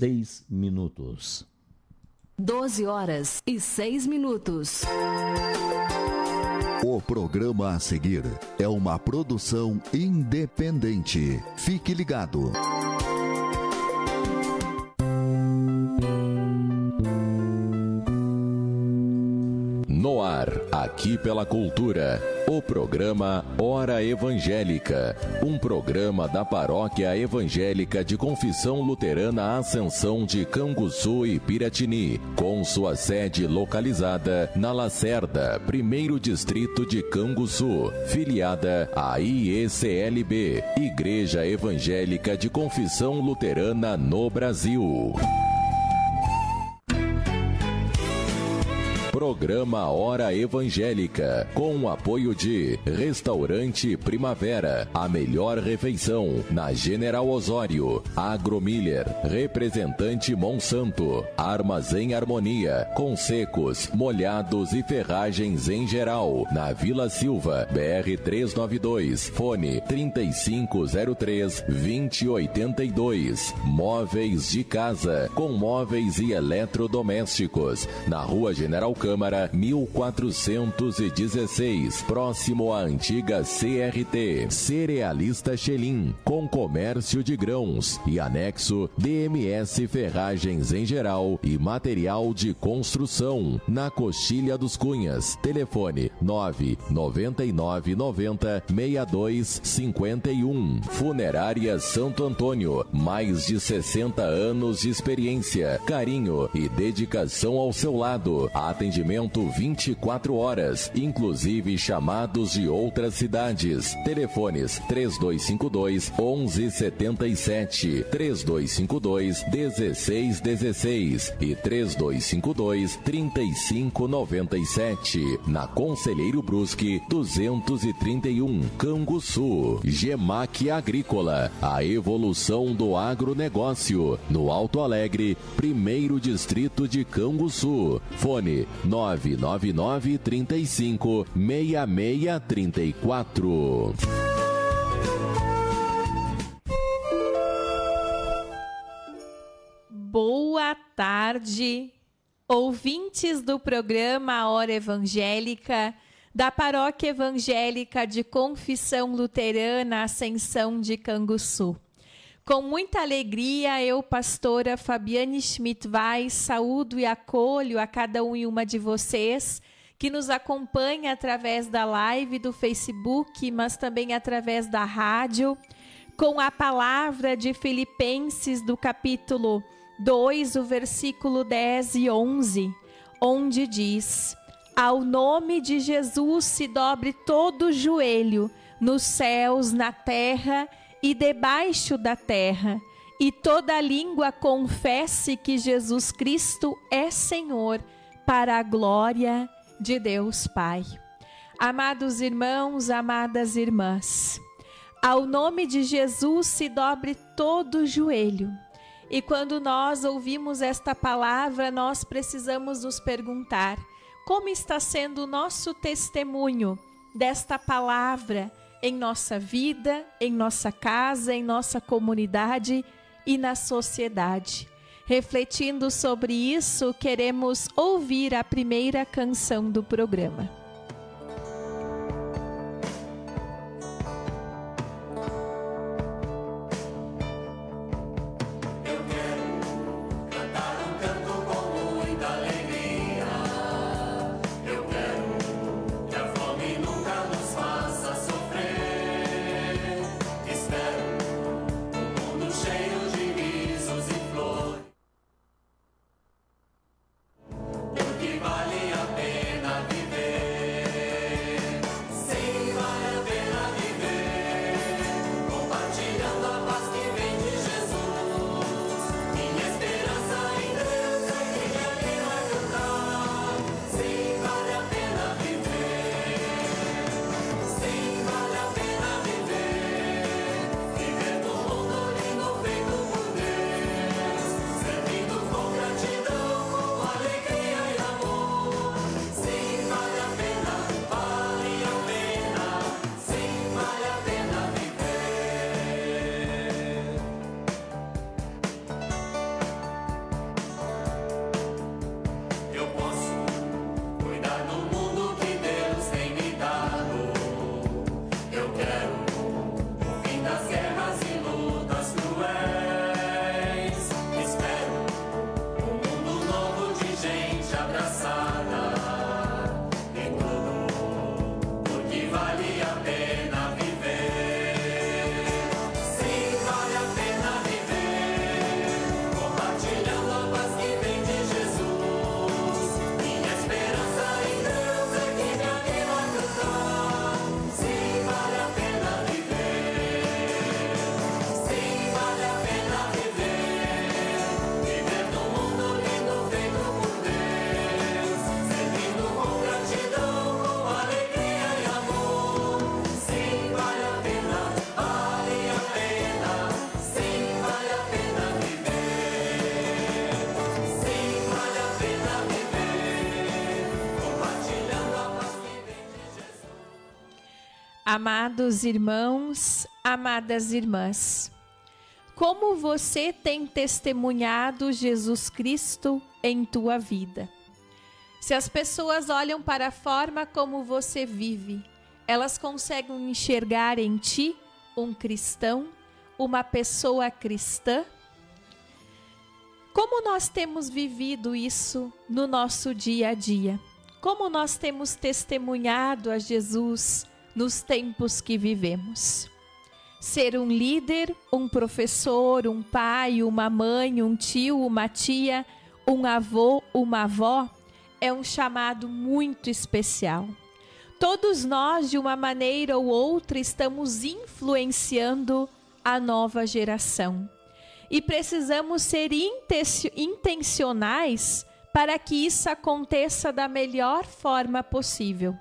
Seis minutos. 12 horas e seis minutos. O programa a seguir é uma produção independente. Fique ligado. Aqui pela Cultura, o programa Hora Evangélica, um programa da Paróquia Evangélica de Confissão Luterana Ascensão de Canguçu e Piratini, com sua sede localizada na Lacerda, primeiro distrito de Canguçu, filiada à IECLB, Igreja Evangélica de Confissão Luterana no Brasil. Programa Hora Evangélica, com o apoio de Restaurante Primavera, a melhor refeição na General Osório, Agromiller, representante Monsanto, Armazém Harmonia, com secos, molhados e ferragens em geral, na Vila Silva, BR 392, fone 3503 2082. Móveis de casa, com móveis e eletrodomésticos, na Rua General Câmara 1416, próximo à antiga CRT. Cerealista Xelim, com comércio de grãos e anexo DMS Ferragens em geral e material de construção, na Coxilha dos Cunhas. Telefone 999 90 62 51. Funerária Santo Antônio, mais de 60 anos de experiência, carinho e dedicação ao seu lado. Atendimento atendimento 24 horas, inclusive chamados de outras cidades. Telefones 3252 1177, 3252 1616 e 3252 3597. Na Conselheiro Brusque 231, Canguçu. Gemac Agrícola, a evolução do agronegócio. No Alto Alegre, primeiro distrito de Canguçu. Fone 999 35 6634. Boa tarde, ouvintes do programa Hora Evangélica da Paróquia Evangélica de Confissão Luterana Ascensão de Canguçu. Com muita alegria, eu, pastora Fabiane Schmidt Weiss, saúdo e acolho a cada um e uma de vocês que nos acompanha através da live do Facebook, mas também através da rádio, com a palavra de Filipenses do capítulo 2, o versículo 10 e 11, onde diz: Ao nome de Jesus se dobre todo o joelho, nos céus, na terra e debaixo da terra, e toda língua confesse que Jesus Cristo é Senhor, para a glória de Deus Pai. Amados irmãos, amadas irmãs, ao nome de Jesus se dobre todo joelho. E quando nós ouvimos esta palavra, nós precisamos nos perguntar: como está sendo o nosso testemunho desta palavra? Em nossa vida, em nossa casa, em nossa comunidade e na sociedade. Refletindo sobre isso, queremos ouvir a primeira canção do programa. Amados irmãos, amadas irmãs, como você tem testemunhado Jesus Cristo em tua vida? Se as pessoas olham para a forma como você vive, elas conseguem enxergar em ti um cristão, uma pessoa cristã? Como nós temos vivido isso no nosso dia a dia? Como nós temos testemunhado a Jesus nos tempos que vivemos? Ser um líder, um professor, um pai, uma mãe, um tio, uma tia, um avô, uma avó é um chamado muito especial. Todos nós, de uma maneira ou outra, estamos influenciando a nova geração. E precisamos ser intencionais para que isso aconteça da melhor forma possível.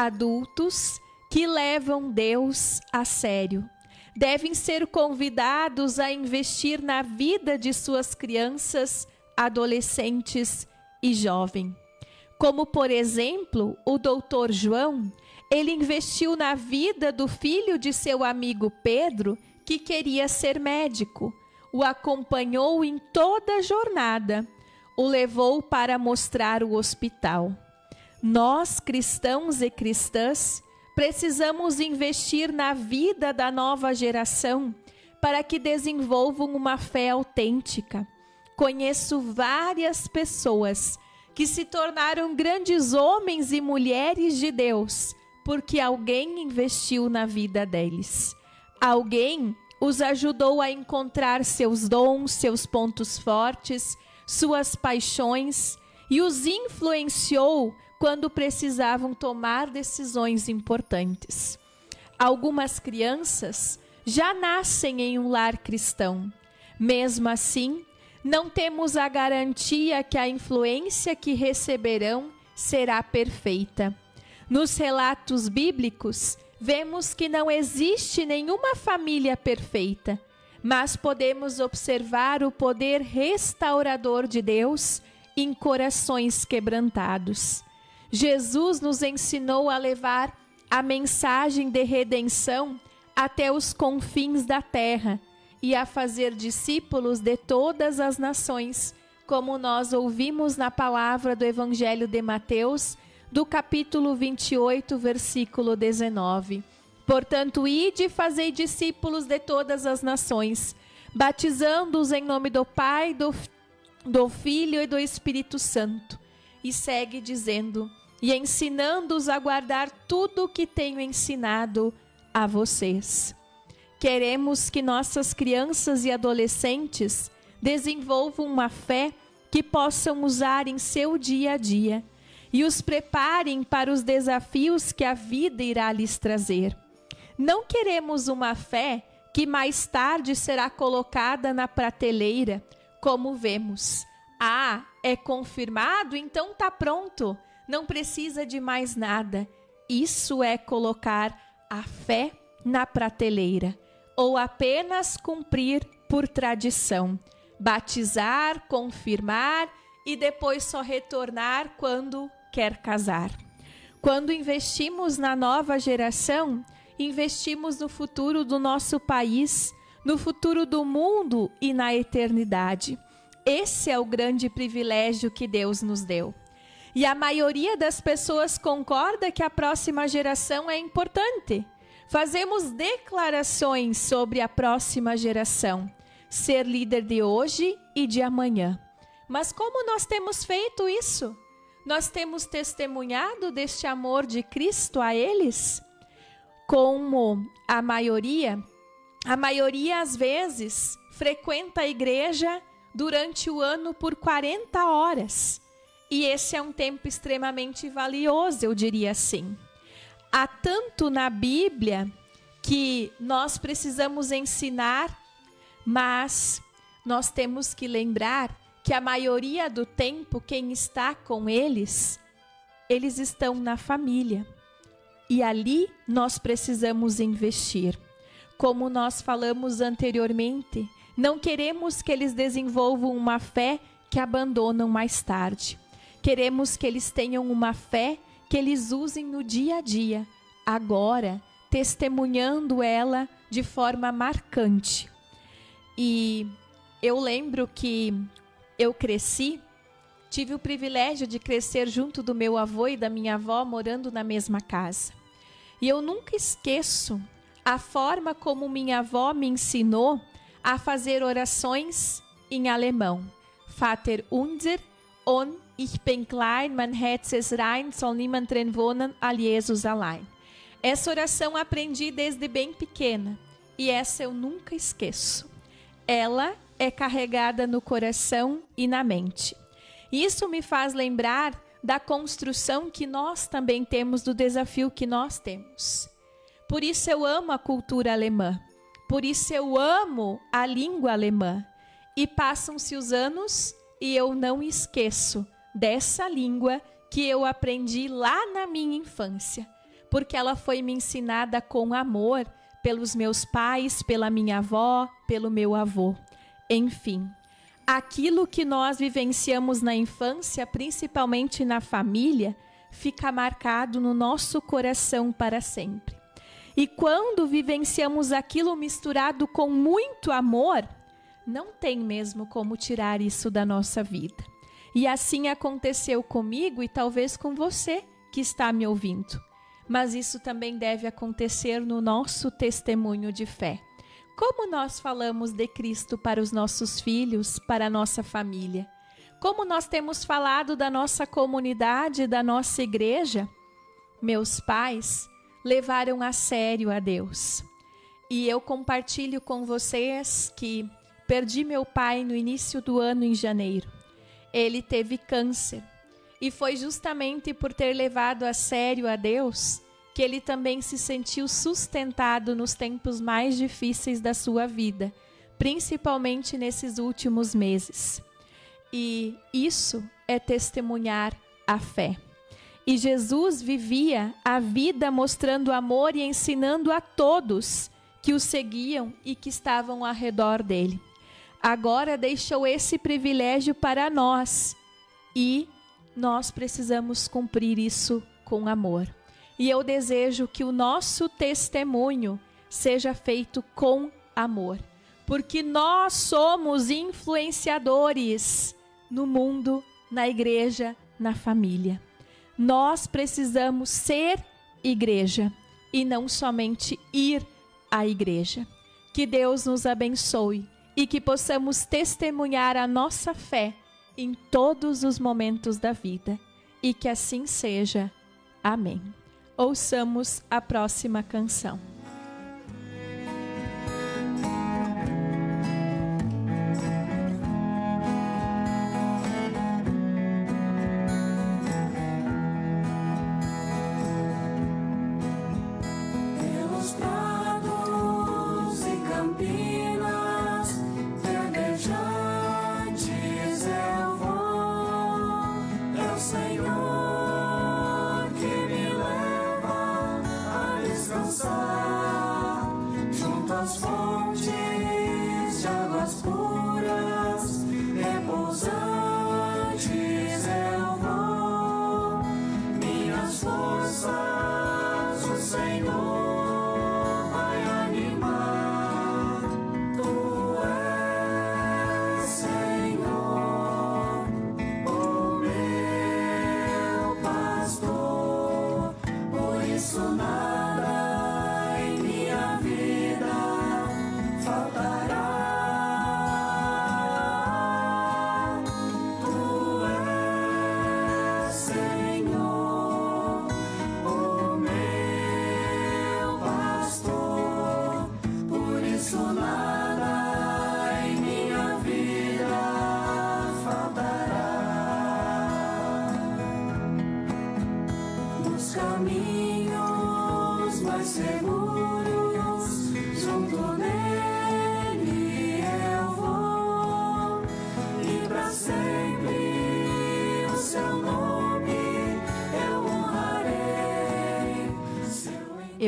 Adultos que levam Deus a sério devem ser convidados a investir na vida de suas crianças, adolescentes e jovem. Como, por exemplo, o doutor João, ele investiu na vida do filho de seu amigo Pedro, que queria ser médico. O acompanhou em toda a jornada, o levou para mostrar o hospital. Nós, cristãos e cristãs, precisamos investir na vida da nova geração para que desenvolvam uma fé autêntica Conheço várias pessoas que se tornaram grandes homens e mulheres de Deus porque alguém investiu na vida deles. Alguém os ajudou a encontrar seus dons, seus pontos fortes, suas paixões e os influenciou quando precisavam tomar decisões importantes. Algumas crianças já nascem em um lar cristão. Mesmo assim, não temos a garantia que a influência que receberão será perfeita. Nos relatos bíblicos, vemos que não existe nenhuma família perfeita, mas podemos observar o poder restaurador de Deus em corações quebrantados. Jesus nos ensinou a levar a mensagem de redenção até os confins da terra e a fazer discípulos de todas as nações, como nós ouvimos na palavra do Evangelho de Mateus, do capítulo 28, versículo 19. Portanto, ide e fazei discípulos de todas as nações, batizando-os em nome do Pai, do, do Filho e do Espírito Santo. E segue dizendo: e ensinando-os a guardar tudo o que tenho ensinado a vocês. Queremos que nossas crianças e adolescentes desenvolvam uma fé que possam usar em seu dia a dia e os preparem para os desafios que a vida irá lhes trazer. Não queremos uma fé que mais tarde será colocada na prateleira, como vemos. Ah, é confirmado, então tá pronto. Não precisa de mais nada. Isso é colocar a fé na prateleira ou apenas cumprir por tradição, batizar, confirmar e depois só retornar quando quer casar. Quando investimos na nova geração, investimos no futuro do nosso país, no futuro do mundo e na eternidade. Esse é o grande privilégio que Deus nos deu. E a maioria das pessoas concorda que a próxima geração é importante. Fazemos declarações sobre a próxima geração, ser líder de hoje e de amanhã. Mas como nós temos feito isso? Nós temos testemunhado deste amor de Cristo a eles? Como a maioria, a maioria às vezes frequenta a igreja durante o ano por 40 horas. E esse é um tempo extremamente valioso, eu diria assim há tanto na Bíblia que nós precisamos ensinar, mas nós temos que lembrar que a maioria do tempo quem está com eles, eles estão na família. E ali nós precisamos investir. Como nós falamos anteriormente, não queremos que eles desenvolvam uma fé que abandonam mais tarde. Queremos que eles tenham uma fé que eles usem no dia a dia, agora, testemunhando ela de forma marcante. E eu lembro que eu cresci, tive o privilégio de crescer junto do meu avô e da minha avó morando na mesma casa. E eu nunca esqueço a forma como minha avó me ensinou a fazer orações em alemão. Vater unser und ich bin klein, mein Herz ist rein, soll niemand drin wohnen, all Jesus allein. Essa oração aprendi desde bem pequena e essa eu nunca esqueço. Ela é carregada no coração e na mente. Isso me faz lembrar da construção que nós também temos, do desafio que nós temos. Por isso eu amo a cultura alemã. Por isso eu amo a língua alemã. E passam-se os anos e eu não esqueço dessa língua que eu aprendi lá na minha infância, porque ela foi me ensinada com amor pelos meus pais, pela minha avó, pelo meu avô. Enfim, aquilo que nós vivenciamos na infância, principalmente na família, fica marcado no nosso coração para sempre. E quando vivenciamos aquilo misturado com muito amor, não tem mesmo como tirar isso da nossa vida. E assim aconteceu comigo e talvez com você que está me ouvindo. Mas isso também deve acontecer no nosso testemunho de fé. Como nós falamos de Cristo para os nossos filhos, para a nossa família? Como nós temos falado da nossa comunidade, da nossa igreja? Meus pais levaram a sério a Deus. E eu compartilho com vocês que perdi meu pai no início do ano, em janeiro. Ele teve câncer. E foi justamente por ter levado a sério a Deus que ele também se sentiu sustentado nos tempos mais difíceis da sua vida, principalmente nesses últimos meses. E isso é testemunhar a fé. E Jesus vivia a vida mostrando amor e ensinando a todos que o seguiam e que estavam ao redor dele. Agora deixou esse privilégio para nós e nós precisamos cumprir isso com amor. E eu desejo que o nosso testemunho seja feito com amor, porque nós somos influenciadores no mundo, na igreja, na família. Nós precisamos ser igreja e não somente ir à igreja. Que Deus nos abençoe e que possamos testemunhar a nossa fé em todos os momentos da vida. E que assim seja. Amém. Ouçamos a próxima canção.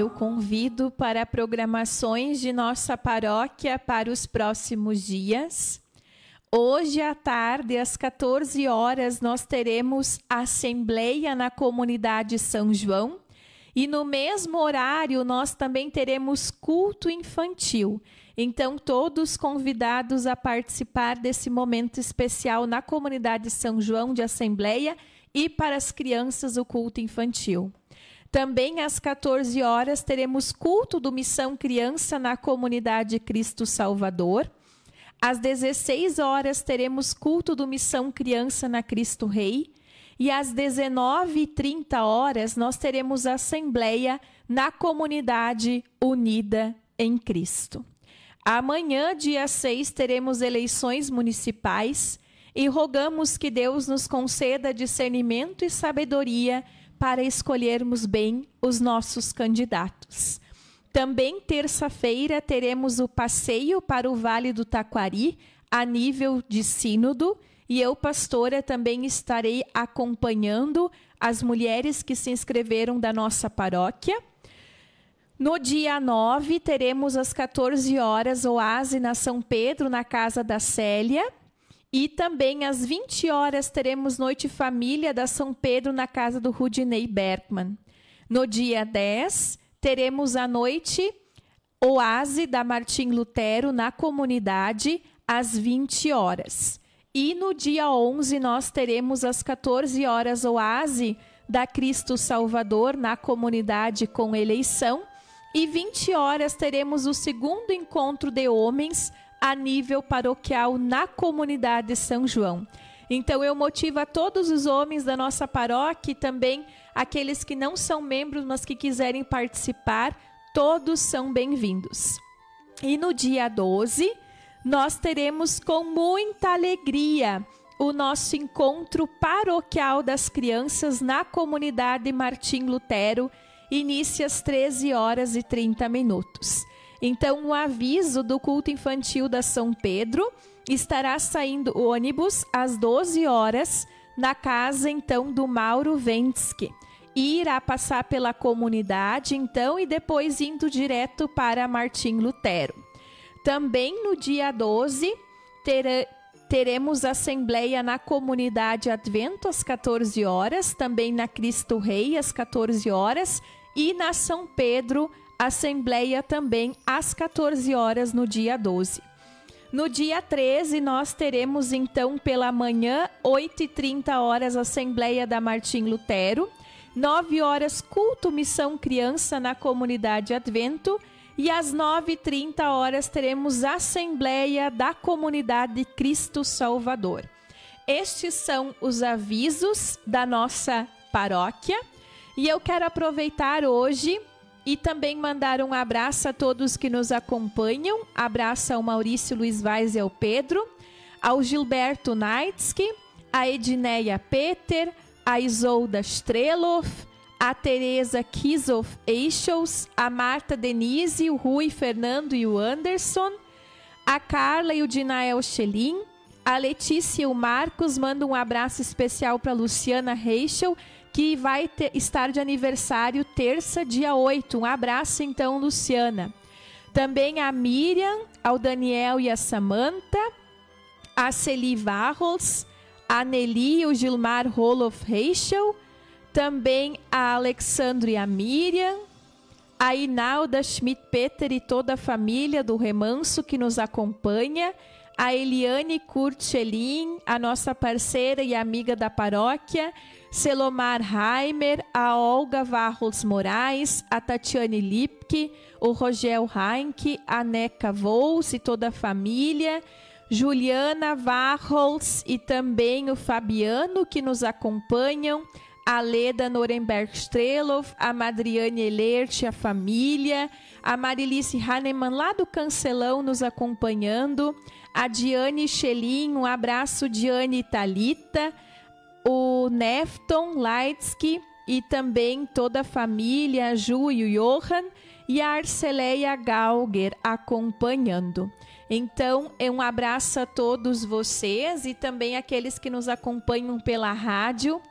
Eu convido para programações de nossa paróquia para os próximos dias. Hoje à tarde, às 14 horas, nós teremos assembleia na comunidade São João E no mesmo horário, nós também teremos culto infantil. Então, todos convidados a participar desse momento especial na comunidade São João de Assembleia e para as crianças o culto infantil. Também às 14 horas teremos culto do Missão Criança na comunidade Cristo Salvador. Às 16 horas teremos culto do Missão Criança na Cristo Rei. E às 19h30 horas nós teremos assembleia na comunidade unida em Cristo. Amanhã, dia 6, teremos eleições municipais e rogamos que Deus nos conceda discernimento e sabedoria para escolhermos bem os nossos candidatos. Também terça-feira teremos o passeio para o Vale do Taquari a nível de sínodo e eu, pastora, também estarei acompanhando as mulheres que se inscreveram da nossa paróquia. No dia 9, teremos às 14 horas Oase na São Pedro, na casa da Célia. E também às 20 horas teremos Noite Família da São Pedro na casa do Rudinei Bergman. No dia 10, teremos a noite Oase da Martim Lutero na comunidade às 20 horas. E no dia 11 nós teremos às 14 horas Oase da Cristo Salvador na comunidade com eleição. E 20 horas teremos o segundo encontro de homens a nível paroquial na comunidade São João. Então eu motivo a todos os homens da nossa paróquia e também aqueles que não são membros, mas que quiserem participar, todos são bem-vindos. E no dia 12, nós teremos com muita alegria o nosso encontro paroquial das crianças na comunidade Martim Lutero, inicia às 13 horas e 30 minutos. Então, o aviso do culto infantil da São Pedro estará saindo ônibus às 12 horas na casa então do Mauro Vensky. E irá passar pela comunidade então e depois indo direto para Martim Lutero. Também no dia 12 ter, teremos assembleia na comunidade Advento às 14 horas, também na Cristo Rei às 14 horas e na São Pedro assembleia também às 14 horas no dia 12. No dia 13, nós teremos então pela manhã, 8h30 horas, Assembleia da Martim Lutero, 9 horas, culto Missão Criança na Comunidade Advento, e às 9h30 horas teremos Assembleia da Comunidade Cristo Salvador. Estes são os avisos da nossa paróquia e eu quero aproveitar hoje e também mandar um abraço a todos que nos acompanham. Abraço ao Maurício Luiz Vaz e ao Pedro, ao Gilberto Naitsky, a Edneia Peter, a Isolda Streloff, a Tereza Kisoff Eichels, a Marta Denise, o Rui Fernando e o Anderson, a Carla e o Dinael Schelin, a Letícia e o Marcos mandam um abraço especial para Luciana Reichel que vai ter, estar de aniversário terça, dia 8. Um abraço, então, Luciana. Também a Miriam, ao Daniel e a Samanta, a Celi Varros, a Nelly e o Gilmar Roloff Reichel, também a Alexandre e a Miriam, a Inalda Schmidt-Peter e toda a família do Remanso que nos acompanha, a Eliane Kurtchelin, a nossa parceira e amiga da paróquia, Selomar Heimer, a Olga Varros Moraes, a Tatiane Lipke, o Rogel Heinck, a Neca Volz e toda a família, Juliana Varros e também o Fabiano que nos acompanham, a Leda Norenberg Strelov, a Madriane Elert, a família, a Marilice Hahnemann lá do Cancelão nos acompanhando, a Diane Schelin, um abraço Diane Talita, o Nefton Leitsky e também toda a família, a Ju e o Johan, e a Arceleia Galger acompanhando. Então, é um abraço a todos vocês e também aqueles que nos acompanham pela rádio.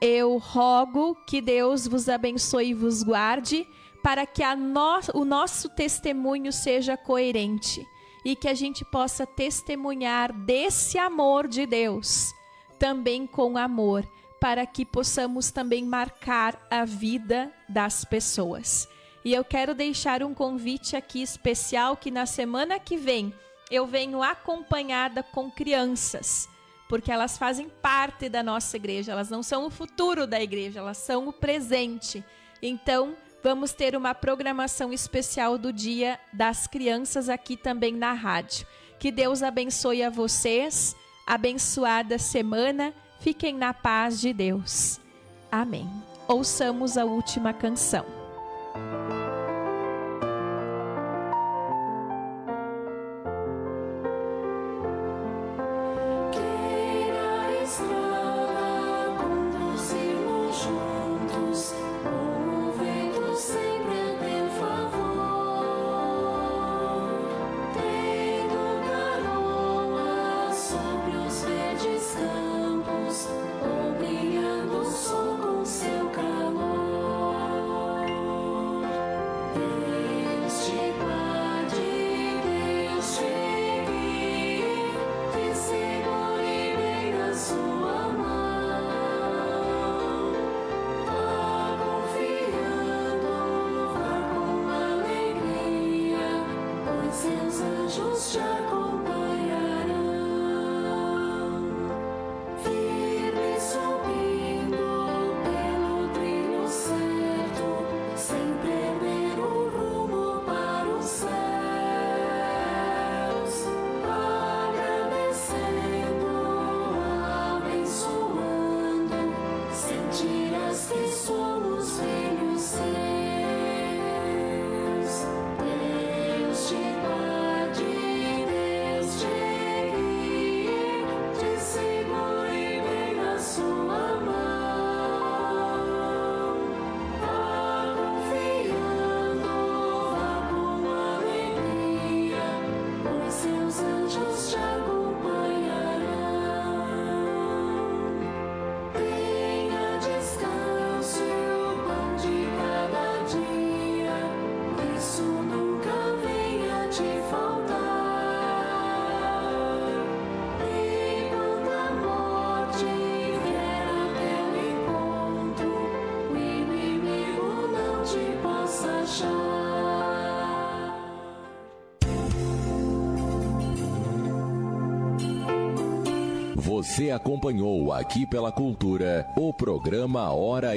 Eu rogo que Deus vos abençoe e vos guarde para que no, o nosso testemunho seja coerente e que a gente possa testemunhar desse amor de Deus também com amor para que possamos também marcar a vida das pessoas. E eu quero deixar um convite aqui especial que na semana que vem eu venho acompanhada com crianças, porque elas fazem parte da nossa igreja, elas não são o futuro da igreja, elas são o presente. Então, vamos ter uma programação especial do Dia das Crianças aqui também na rádio. Que Deus abençoe a vocês, abençoada semana, fiquem na paz de Deus. Amém. Ouçamos a última canção. Você acompanhou aqui pela Cultura o programa Hora